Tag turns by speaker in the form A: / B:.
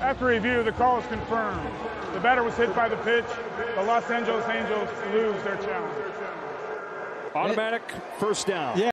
A: After review, the call is confirmed. The batter was hit by the pitch. The Los Angeles Angels lose their challenge.
B: Automatic first down.
C: Yeah.